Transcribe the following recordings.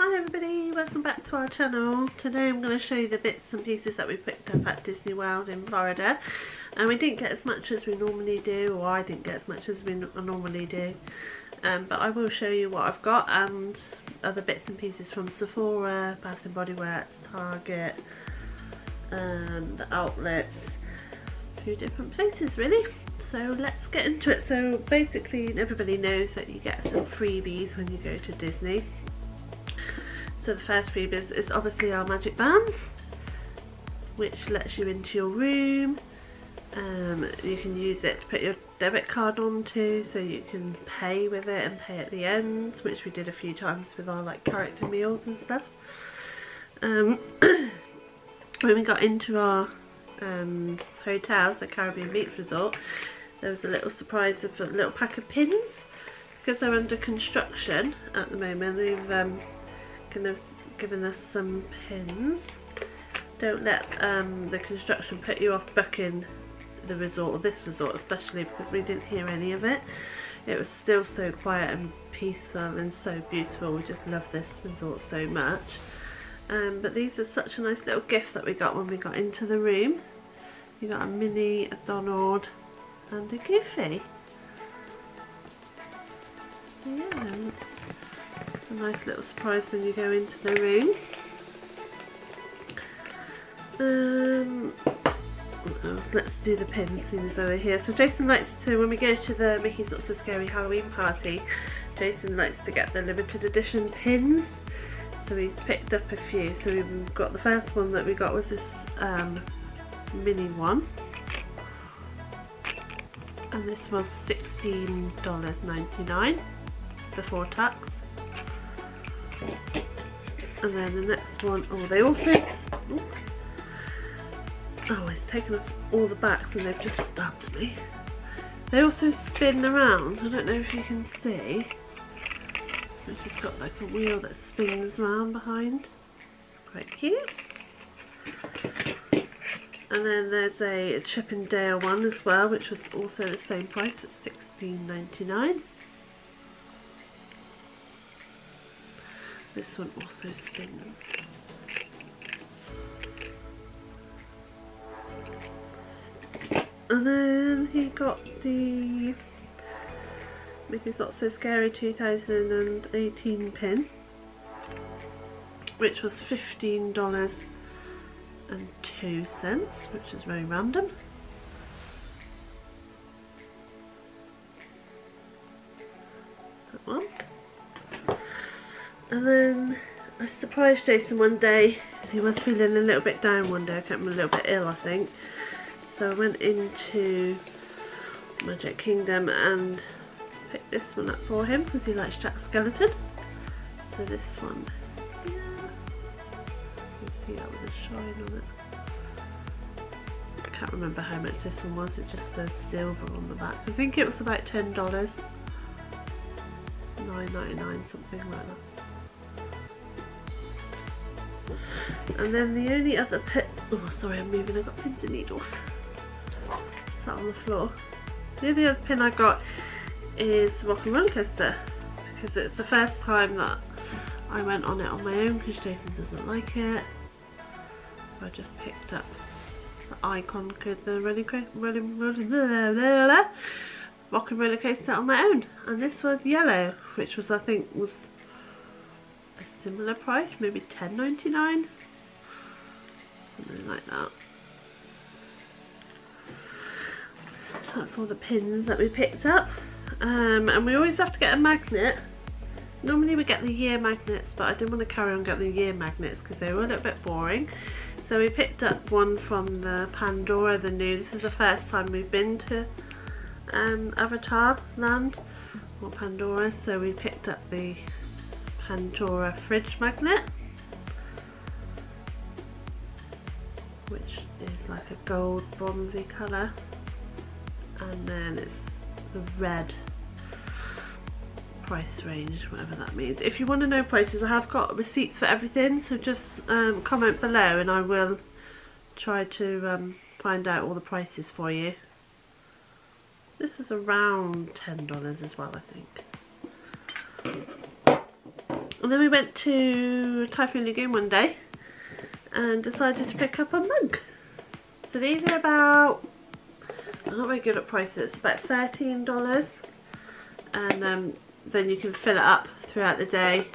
Hi everybody, welcome back to our channel. Today I'm going to show you the bits and pieces that we picked up at Disney World in Florida. And we didn't get as much as we normally do, or I didn't get as much as we normally do. Um, but I will show you what I've got and other bits and pieces from Sephora, Bath and Body Works, Target, um, the outlets, a few different places really. So let's get into it. So basically everybody knows that you get some freebies when you go to Disney. So the first freebie is, is obviously our magic bands, which lets you into your room. Um, you can use it to put your debit card onto so you can pay with it and pay at the end, which we did a few times with our like character meals and stuff. Um, when we got into our um, hotels, the Caribbean Beach Resort, there was a little surprise of a little pack of pins because they're under construction at the moment. They've um, kind of given us some pins. Don't let um, the construction put you off booking the resort, or this resort especially, because we didn't hear any of it. It was still so quiet and peaceful and so beautiful. We just love this resort so much. Um, but these are such a nice little gift that we got when we got into the room. You got a Minnie, a Donald and a Goofy. Yeah, a nice little surprise when you go into the room. Um, let's do the pins things over here. So Jason likes to, when we go to the Mickey's Not So Scary Halloween party, Jason likes to get the limited edition pins. So he's picked up a few. So we've got the first one that we got was this um, Minnie one. And this was $16.99 before tax and then the next one, oh they also, oh it's taken off all the backs and they've just stabbed me. They also spin around, I don't know if you can see. She's got like a wheel that spins around behind. It's quite cute. And then there's a Chip 'n Dale one as well, which was also the same price at $16.99. This one also spins. And then he got the Mickey's Not So Scary 2018 pin, which was $15 and two cents, which is very random. That one. And then I surprised Jason one day because he was feeling a little bit down one day. I him a little bit ill, I think. So I went into Magic Kingdom and picked this one up for him because he likes Jack Skellington. So this one. You can see that with a shine on it. I can't remember how much this one was. It just says silver on the back. I think it was about $10. $9.99, something like that. And then the only other pit, oh sorry I'm moving, I got pins and needles. Sat on the floor. The only other pin I got is Rock and Roller Coaster because it's the first time that I went on it on my own because Jason doesn't like it. I just picked up the icon code the rolling, rolling, rolling, blah, rock and roller coaster on my own and this was yellow which was I think was a similar price maybe 10.99 something like that. That's all the pins that we picked up. Um, and we always have to get a magnet. Normally we get the year magnets, but I didn't want to carry on getting the year magnets because they were a little bit boring. So we picked up one from the Pandora, the new. This is the first time we've been to um, Avatar Land or Pandora. So we picked up the Pandora fridge magnet. Which is like a gold bronzy colour. And then it's the red price range whatever that means. If you want to know prices I have got receipts for everything so just um, comment below and I will try to um, find out all the prices for you. This was around $10 as well I think. And then we went to Typhoon Lagoon one day and decided to pick up a mug. So these are about, I'm not very good at prices, about $13 and um, then you can fill it up throughout the day.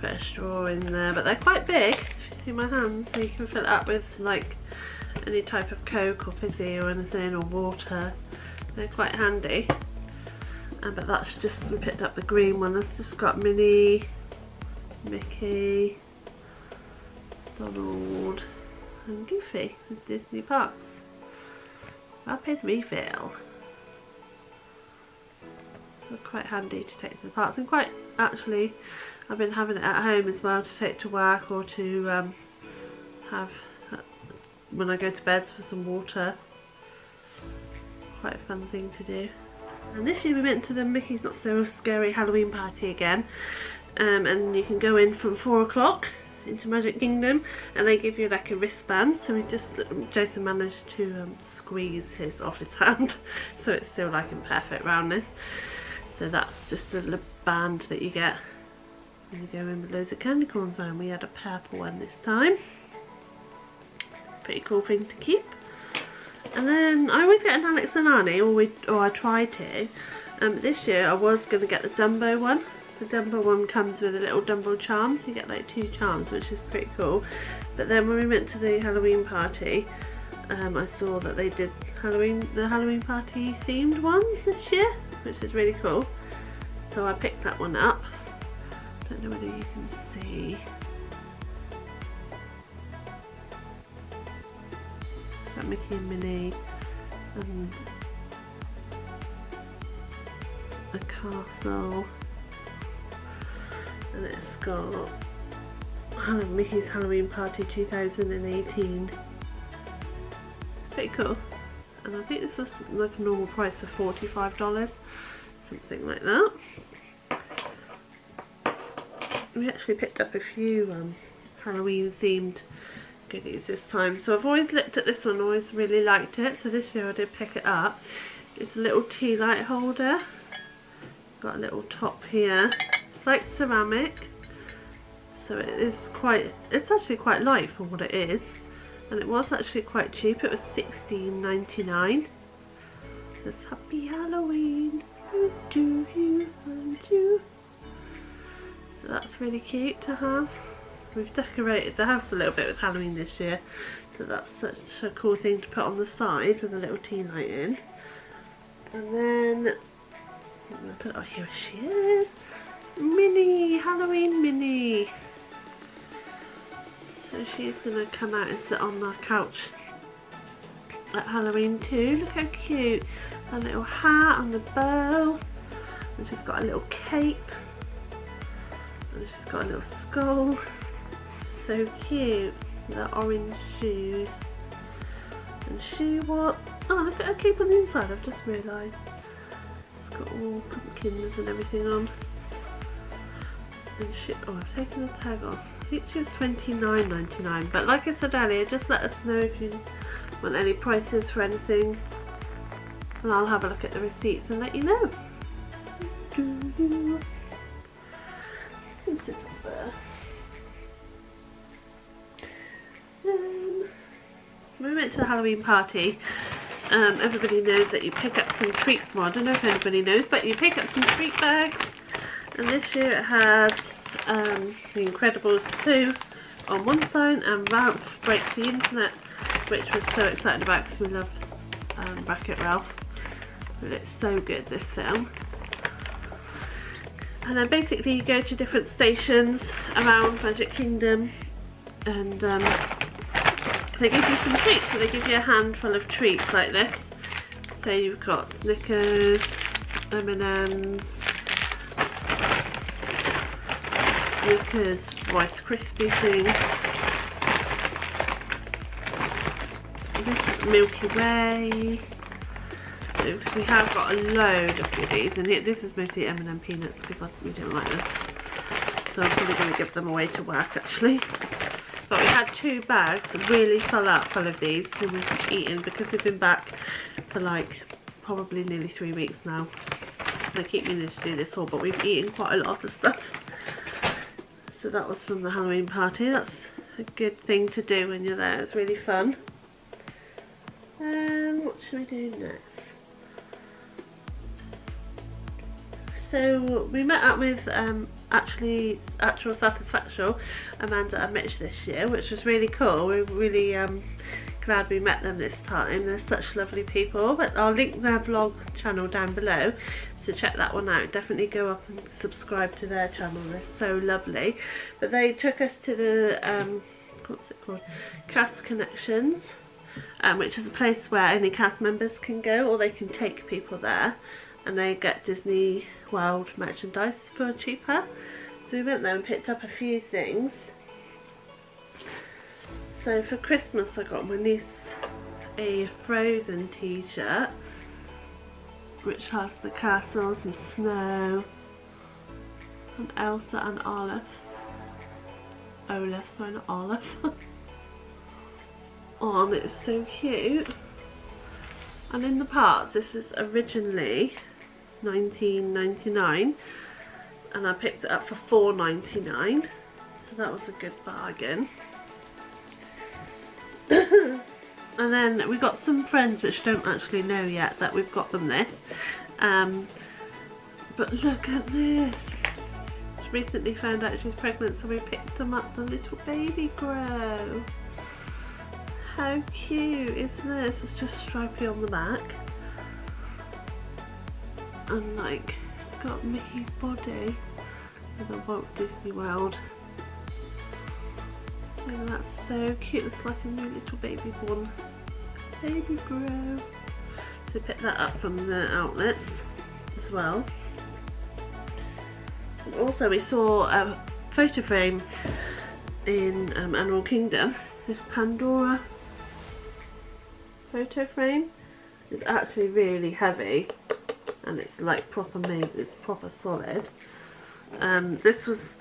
Put a straw in there, but they're quite big, if you see my hands, so you can fill it up with like any type of Coke or fizzy or anything or water. They're quite handy. Uh, but that's just, we picked up the green one, that's just got Minnie, Mickey, Donald and Goofy with Disney Parks. Rapid refill. Quite handy to take to the parks and quite actually I've been having it at home as well to take to work or to um, have uh, when I go to bed for some water. Quite a fun thing to do. And this year we went to the Mickey's Not So Scary Halloween party again um, and you can go in from 4 o'clock into Magic Kingdom and they give you like a wristband so we just Jason managed to um, squeeze his off his hand so it's still like in perfect roundness. So that's just a little band that you get and you go in with loads of candy corns. Around we had a purple one this time. Pretty cool thing to keep. And then I always get an Alex and Ani or, we, or I try to. Um, this year I was going to get the Dumbo one the Dumbo one comes with a little Dumbo charm, so you get like two charms, which is pretty cool. But then when we went to the Halloween party, um, I saw that they did Halloween, the Halloween party themed ones this year, which is really cool. So I picked that one up. Don't know whether you can see. That Mickey and Minnie and a castle it's got Mickey's Halloween Party 2018 pretty cool. And I think this was like a normal price of $45 something like that. We actually picked up a few um, Halloween themed goodies this time. So I've always looked at this one always really liked it. So this year I did pick it up. It's a little tea light holder. Got a little top here like ceramic. So it is quite it's actually quite light for what it is. And it was actually quite cheap. It was 16.99 says happy Halloween. Do you and you. So that's really cute to have. We've decorated the house a little bit with Halloween this year. So that's such a cool thing to put on the side with a little tea light in. And then I'm to put, oh here she is Minnie, Halloween Minnie. So she's going to come out and sit on the couch at Halloween too. Look how cute. A little hat and a bow. And she's got a little cape. And she's got a little skull. So cute. The orange shoes. And she what? Oh, look at her cape on the inside. I've just realised. It's got all pumpkins and everything on and she, oh I've taken the tag off. I think she was $29.99 but like I said earlier just let us know if you want any prices for anything and I'll have a look at the receipts and let you know. Sit there um, we went to the Halloween party. Um, everybody knows that you pick up some treat well I don't know if anybody knows but you pick up some treat bags and this year it has um, The Incredibles 2 on one side and Ralph Breaks the Internet which we're so excited about because we love um, Wreck-It Ralph. But it's so good this film. And then basically you go to different stations around Magic Kingdom and um, they give you some treats. So they give you a handful of treats like this. So you've got Snickers, M&M's, Snickers Rice Krispie things. This Milky Way. We have got a load of goodies and this is mostly M&M peanuts because we don't like them. So I'm probably going to give them away to work actually. But we had two bags really full up full of these and we've eaten because we've been back for like probably nearly three weeks now. I keep meaning to do this haul but we've eaten quite a lot of the stuff. So that was from the Halloween party. That's a good thing to do when you're there. It's really fun. Um, what should we do next? So we met up with um, actually Actual Satisfaction, Amanda and Mitch this year, which was really cool. We're really um, glad we met them this time. They're such lovely people. But I'll link their vlog channel down below so check that one out. Definitely go up and subscribe to their channel. They're so lovely. But they took us to the, um, what's it called? Cast Connections. Um, which is a place where only cast members can go or they can take people there and they get Disney World merchandise for cheaper. So we went there and picked up a few things. So for Christmas I got my niece a Frozen t-shirt which has the castle, some snow and Elsa and Olaf. Olaf, sorry not Olaf. on, oh, it's so cute. And in the parts, this is originally 19.99 and I picked it up for 4.99 so that was a good bargain then we've got some friends which don't actually know yet that we've got them this. Um, but look at this. She recently found out she's pregnant so we picked them up the little baby grow how cute is this it's just stripy on the back. And like it's got Mickey's body with a Walt Disney World. That's so cute, it's like a new little baby born baby grow. So pick that up from the outlets as well. And also we saw a photo frame in um, Animal Kingdom, this Pandora photo frame. is actually really heavy and it's like proper made, it's proper solid. Um, this was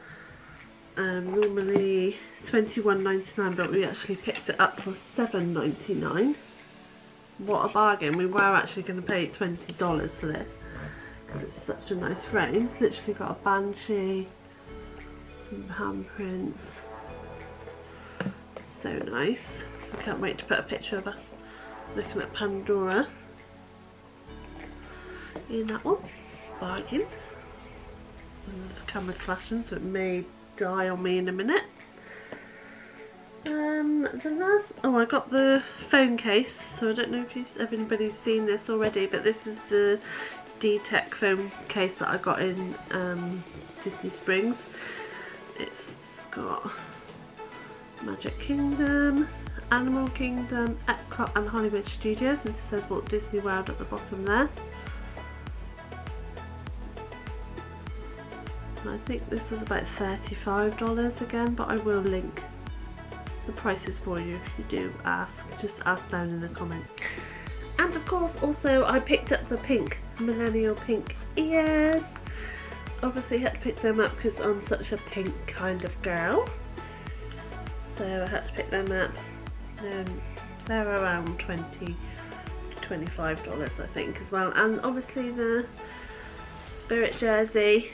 um, normally $21.99 but we actually picked it up for $7.99. What a bargain, we were actually going to pay $20 for this because it's such a nice frame. It's literally got a banshee, some handprints, so nice. I can't wait to put a picture of us looking at Pandora in that one. Bargain. And the camera's flashing so it may die on me in a minute. Um, the last, oh I got the phone case, so I don't know if everybody's seen this already, but this is the D-Tech phone case that I got in um, Disney Springs. It's got Magic Kingdom, Animal Kingdom, Epcot and Hollywood Studios and it says Walt Disney World at the bottom there. I think this was about $35 again, but I will link the prices for you if you do ask. Just ask down in the comment. And of course, also I picked up the pink, millennial pink ears. Obviously had to pick them up because I'm such a pink kind of girl. So I had to pick them up. Um, they're around 20 $25 I think as well. And obviously the spirit jersey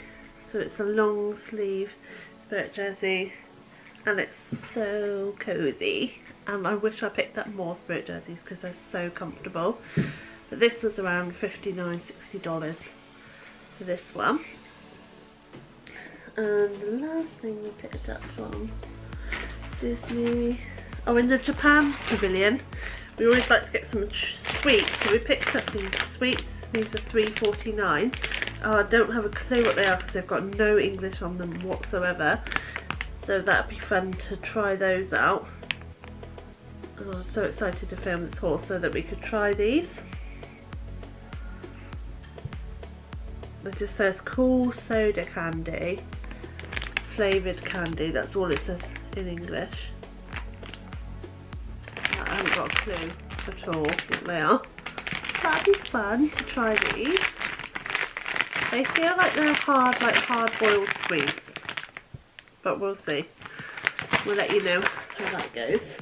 so it's a long sleeve spirit jersey and it's so cozy. And I wish I picked up more spirit jerseys because they're so comfortable. But this was around 59 60 dollars for this one. And the last thing we picked up from Disney oh in the Japan pavilion we always like to get some sweets. So we picked up these sweets these are 3.49 Oh, uh, I don't have a clue what they are because they've got no English on them whatsoever. So that'd be fun to try those out. Oh, I'm so excited to film this haul so that we could try these. It just says cool soda candy, flavoured candy, that's all it says in English. I haven't got a clue at all what they are. That'd be fun to try these. They feel like they're hard, like hard-boiled sweets. But we'll see. We'll let you know how that goes.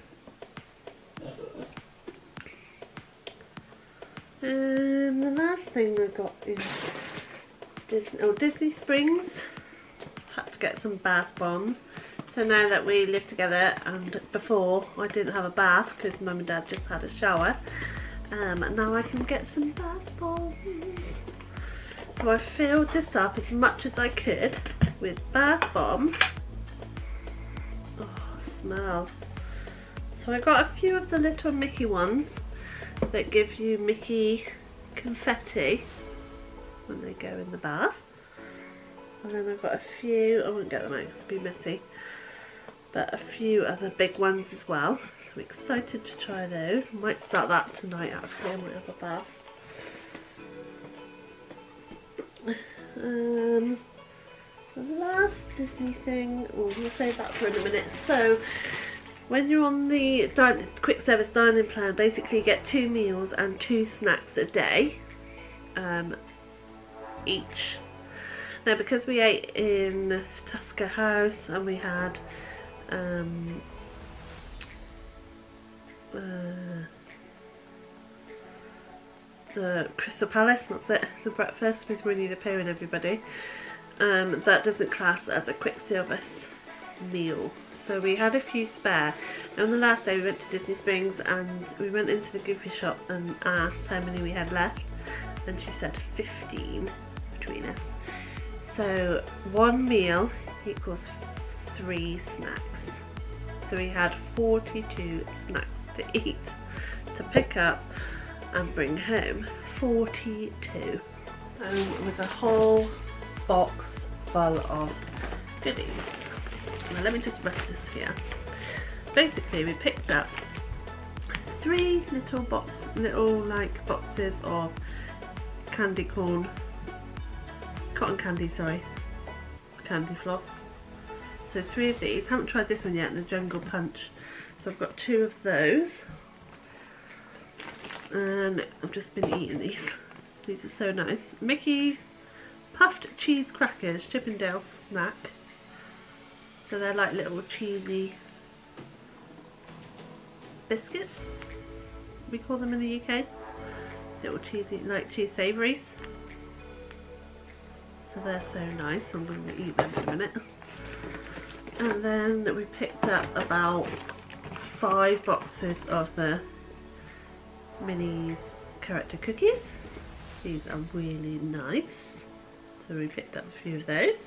And the last thing I got is Disney, oh, Disney Springs. Had to get some bath bombs. So now that we live together and before I didn't have a bath because mum and dad just had a shower. Um, and now I can get some bath bombs. So I filled this up as much as I could with bath bombs. Oh, smell. So I got a few of the little Mickey ones that give you Mickey confetti when they go in the bath. And then I've got a few, I won't get them out because it'd be messy, but a few other big ones as well. I'm excited to try those. I might start that tonight actually, I might have a bath. Um, the last Disney thing, oh, we'll save that for in a minute. So, when you're on the quick service dining plan, basically you get two meals and two snacks a day um, each now because we ate in Tusker House and we had um, uh, the Crystal Palace, that's it, the breakfast with Winnie the Pooh and everybody, um, that doesn't class as a quick service meal. So we had a few spare. And on the last day we went to Disney Springs and we went into the Goofy shop and asked how many we had left and she said 15 between us. So one meal equals three snacks. So we had 42 snacks to eat, to pick up and bring home. 42. Um, with a whole box full of goodies. Now let me just rest this here. Basically we picked up three little box, little like boxes of candy corn cotton candy, sorry, candy floss. So three of these. Haven't tried this one yet, the Jungle Punch. So I've got two of those. And I've just been eating these. These are so nice. Mickey's Puffed Cheese Crackers, Chip 'n Dale snack. So they're like little cheesy biscuits. We call them in the UK. Little cheesy, like cheese savouries. So they're so nice. I'm going to eat them in a minute. And then we picked up about five boxes of the Minnie's character cookies. These are really nice. So we picked up a few of those.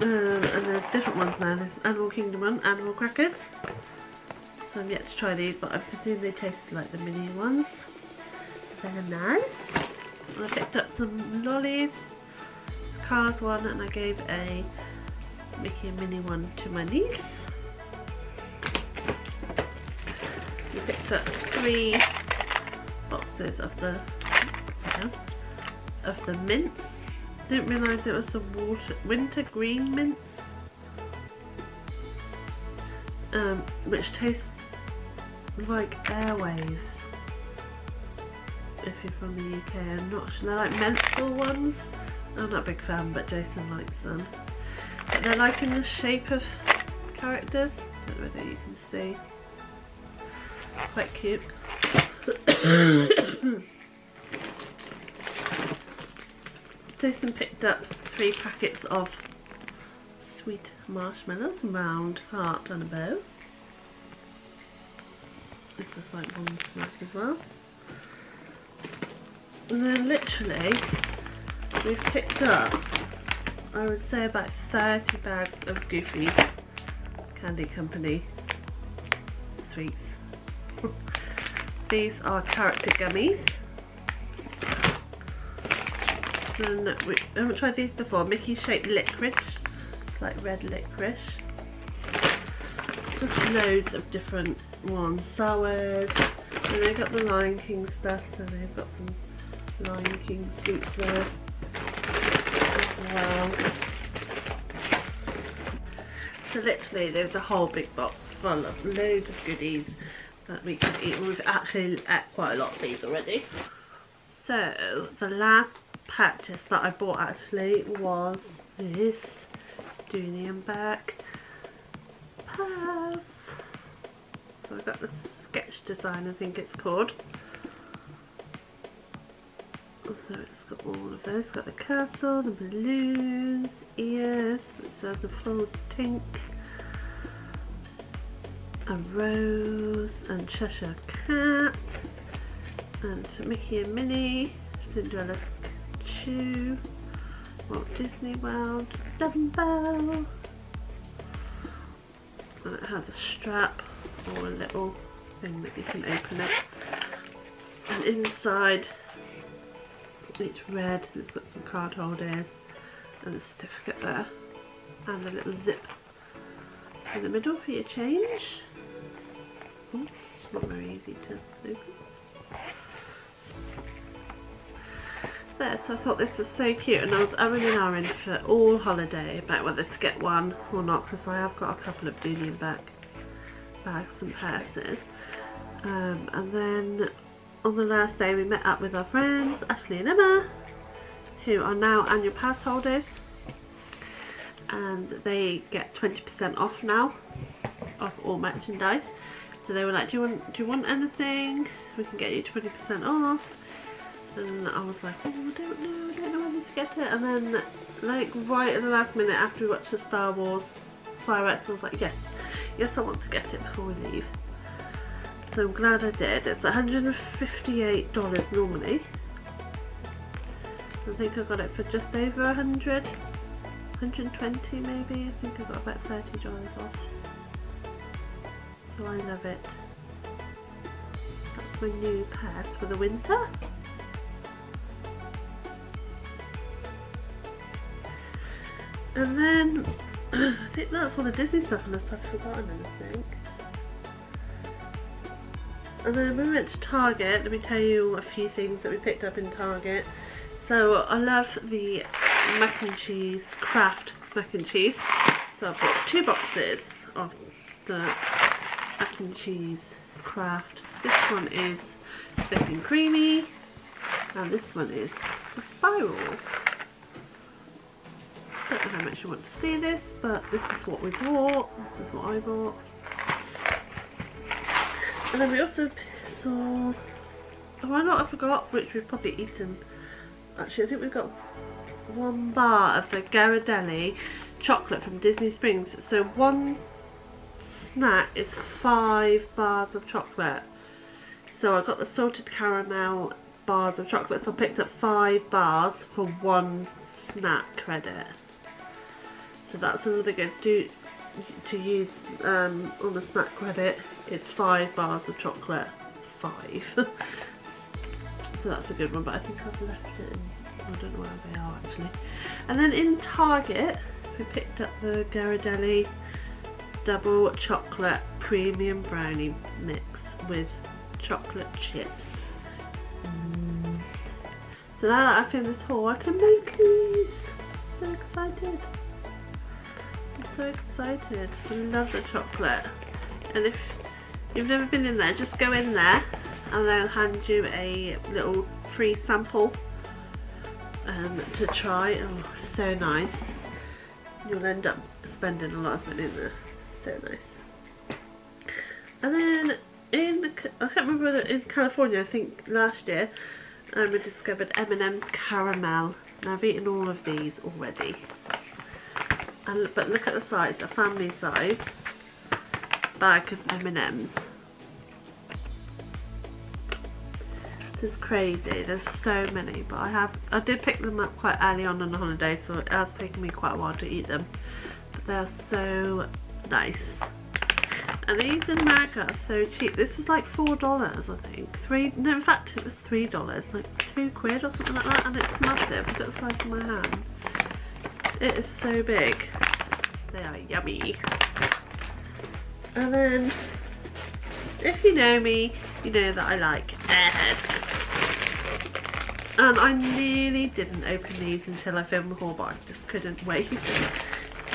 Um, and there's different ones now. There's Animal Kingdom one, Animal Crackers. So I'm yet to try these, but I presume they taste like the mini ones. They're nice. I picked up some lollies, Cars one, and I gave a Mickey and Minnie one to my niece. Picked up three boxes of the of the mints. Didn't realise it was the water winter green mints, um, which tastes like airwaves if you're from the UK. I'm not sure. They're like menthol ones. I'm not a big fan, but Jason likes them. But they're like in the shape of characters. I don't know whether you can see. Quite cute. Jason picked up three packets of sweet marshmallows, round, heart and a bow. This is like one snack as well. And then literally, we've picked up, I would say about 30 bags of Goofy Candy Company These are character gummies. And we haven't tried these before. Mickey shaped licorice. Like red licorice. Just loads of different ones. Sours. And they've got the Lion King stuff, so they've got some Lion King sweets there as well. So literally there's a whole big box full of loads of goodies that we can eat. We've actually ate quite a lot of these already. So the last purchase that I bought actually was this Bourke purse. So I've got the sketch design I think it's called. So it's got all of those. It's got the castle, the balloons, ears, it's the full tink, a rose, and Cheshire Cat, and Mickey and Minnie, Cinderella's Chew, Walt Disney World, dumbbell, and it has a strap or a little thing that you can open it. And inside it's red and it's got some card holders and a certificate there and a little zip in the middle for your change. Not very easy to open. There, so I thought this was so cute and I was umming and ahhing for all holiday about whether to get one or not because I have got a couple of Dooney back bags and purses. Um, and then on the last day we met up with our friends Ashley and Emma who are now annual pass holders and they get 20% off now of all merchandise so they were like do you want do you want anything we can get you 20% off and I was like oh I don't know I don't know when to get it and then like right at the last minute after we watched the Star Wars fireworks I was like yes yes I want to get it before we leave so I'm glad I did. It's $158 normally. I think I got it for just over 100 120 maybe. I think I got about $30 off. So I love it. That's my new pass for the winter. And then I think that's all the Disney stuff unless I've forgotten anything. And then we went to Target. Let me tell you a few things that we picked up in Target. So I love the mac and cheese, Kraft mac and cheese. So I've got two boxes of the mac and cheese Kraft. This one is thick and creamy. And this one is the spirals. Don't know how much you want to see this, but this is what we bought. This is what I bought. And then we also saw, oh I not I forgot, which we've probably eaten. Actually I think we've got one bar of the Ghirardelli chocolate from Disney Springs. So one snack is five bars of chocolate. So I got the salted caramel bars of chocolate. So I picked up five bars for one snack credit. So that's another good do to use um, on the snack credit is five bars of chocolate. Five. so that's a good one, but I think I've left it in, I don't know where they are actually. And then in Target, we picked up the Ghirardelli double chocolate premium brownie mix with chocolate chips. Mm. So now that I've finished this haul, I can make these. So excited so excited. I love the chocolate. And if you've never been in there, just go in there and they'll hand you a little free sample um, to try. Oh, so nice. You'll end up spending a lot of money in there. So nice. And then in, I can't remember, in California, I think last year, um, we discovered M&M's Caramel. Now I've eaten all of these already and but look at the size, a family size bag of M&M's. This is crazy, there's so many, but I have, I did pick them up quite early on on the holiday, so it has taken me quite a while to eat them. But they're so nice. And these in America are so cheap. This was like four dollars, I think. Three. No, in fact, it was three dollars, like two quid or something like that. And it's massive. Look at the size of my hand. It is so big. They are yummy. And then, if you know me, you know that I like airheads. And I nearly didn't open these until I filmed the haul, but I just couldn't wait.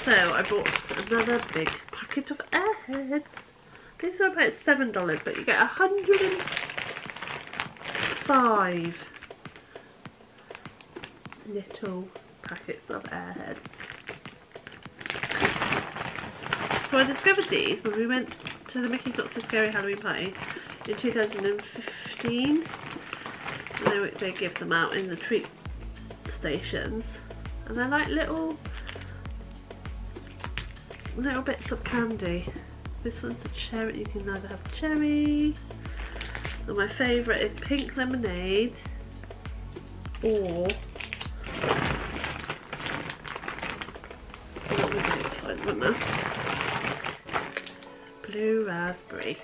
So I bought another big packet of airheads. These are about $7, but you get a 105 little packets of airheads. So I discovered these when we went to the Mickey's Not So Scary Halloween party in 2015. They, they give them out in the treat stations. And they're like little little bits of candy. This one's a cherry, you can either have cherry, and my favourite is pink lemonade, or blue raspberry.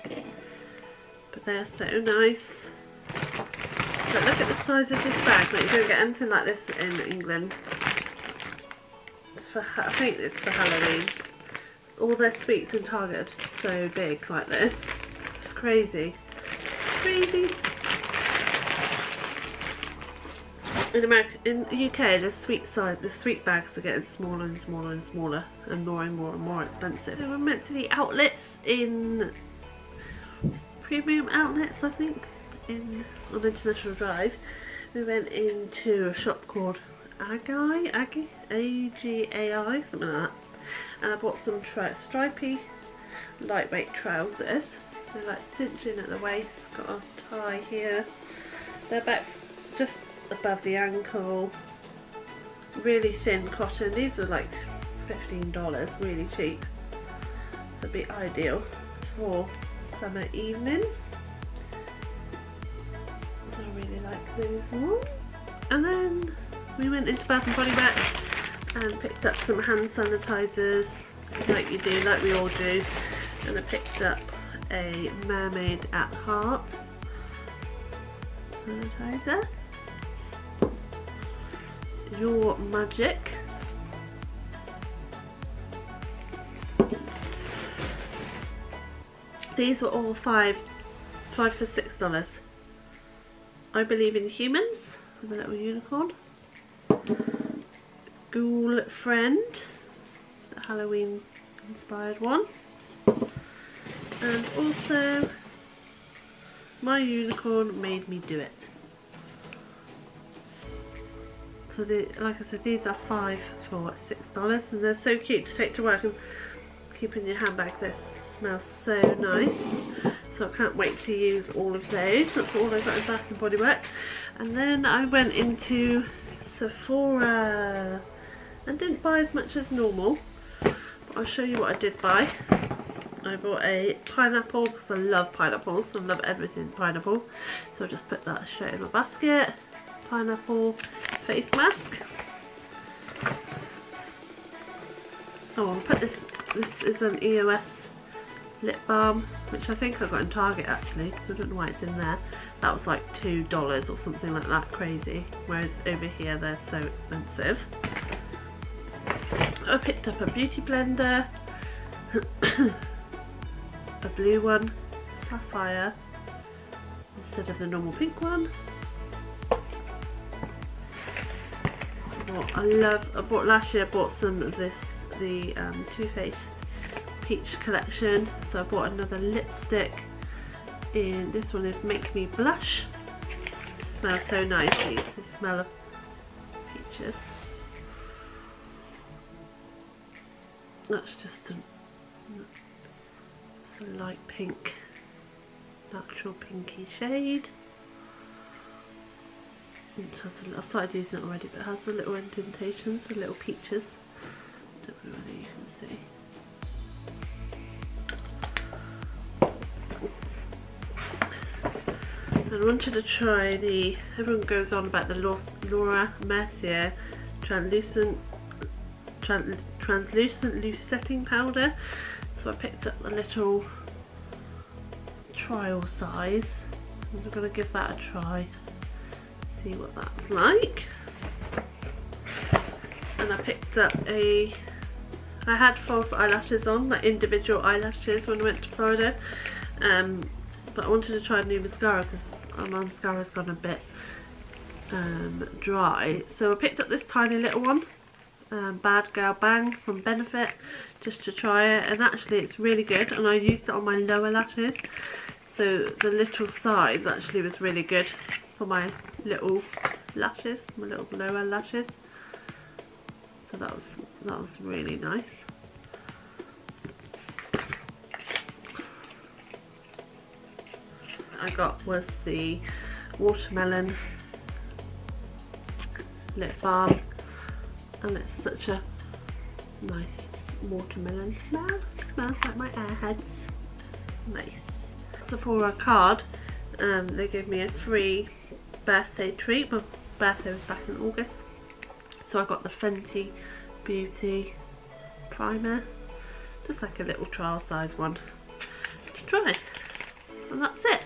But they're so nice. But look at the size of this bag. Like you don't get anything like this in England. It's for I think it's for Halloween all their sweets in Target are just so big like this. It's crazy. Crazy. In America, in the UK, the sweet side, the sweet bags are getting smaller and smaller and smaller, and more and more and more expensive. We were meant to be outlets in premium outlets, I think, in on International Drive. We went into a shop called Agai, Aggie, A-G-A-I, something like that and I bought some stripy lightweight trousers. They're like cinching at the waist, got a tie here. They're about just above the ankle. Really thin cotton. These are like $15, really cheap. So be ideal for summer evenings. I really like those ones. And then we went into Bath and Body Works and picked up some hand sanitizers like you do, like we all do. And I picked up a Mermaid at Heart sanitizer. Your Magic. These were all five five for six dollars. I believe in humans with a little unicorn Ghoul Friend, Halloween inspired one. And also, My Unicorn Made Me Do It. So the, like I said, these are five for six dollars and they're so cute to take to work and keep in your handbag. This smells so nice. So I can't wait to use all of those. That's all I've got in Bath and Body Works. And then I went into Sephora and didn't buy as much as normal but I'll show you what I did buy. I bought a pineapple because I love pineapples I love everything pineapple. So I just put that straight in my basket. Pineapple face mask. Oh I'll put this this is an EOS lip balm which I think I got in Target actually. I don't know why it's in there. That was like two dollars or something like that crazy. Whereas over here they're so expensive I picked up a beauty blender, a blue one, sapphire, instead of the normal pink one. I love, I bought last year I bought some of this, the um, Too Faced Peach collection, so I bought another lipstick and this one is Make Me Blush, it smells so nice these, smell of peaches. That's just a, a light pink, natural pinky shade. It has a little, I started using it already, but has the little indentations, the little peaches. Don't know whether you can see. I wanted to try the, everyone goes on about the Laura Mercier translucent, trans, translucent loose setting powder. So I picked up the little trial size. I'm going to give that a try see what that's like. And I picked up a I had false eyelashes on like individual eyelashes when I went to Florida. Um, but I wanted to try a new mascara because my mascara's gone a bit um, dry. So I picked up this tiny little one um, BADgal BANG from Benefit just to try it. And actually it's really good and I used it on my lower lashes. So the little size actually was really good for my little lashes, my little lower lashes. So that was, that was really nice. I got was the watermelon lip balm and it's such a nice watermelon smell. It smells like my airheads. Nice. Sephora card, um, they gave me a free birthday treat. My birthday was back in August. So I got the Fenty Beauty primer. Just like a little trial size one to try. And that's it.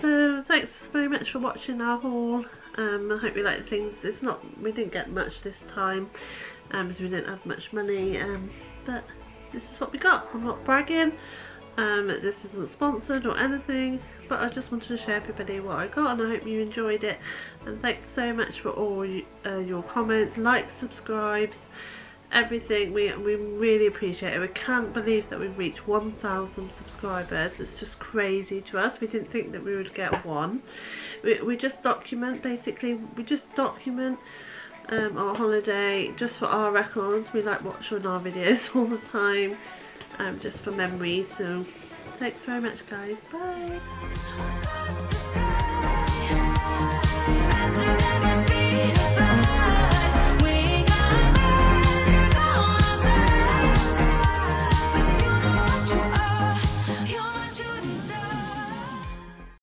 So thanks very much for watching our haul. Um, I hope you like the things. It's not, we didn't get much this time um, because we didn't have much money. Um, but this is what we got. I'm not bragging. Um, this isn't sponsored or anything, but I just wanted to share everybody what I got and I hope you enjoyed it. And thanks so much for all uh, your comments, likes, subscribes, everything. We, we really appreciate it. We can't believe that we've reached 1,000 subscribers. It's just crazy to us. We didn't think that we would get one. We, we just document, basically, we just document um, our holiday just for our records. We like watching our videos all the time um, just for memories. So thanks very much guys. Bye.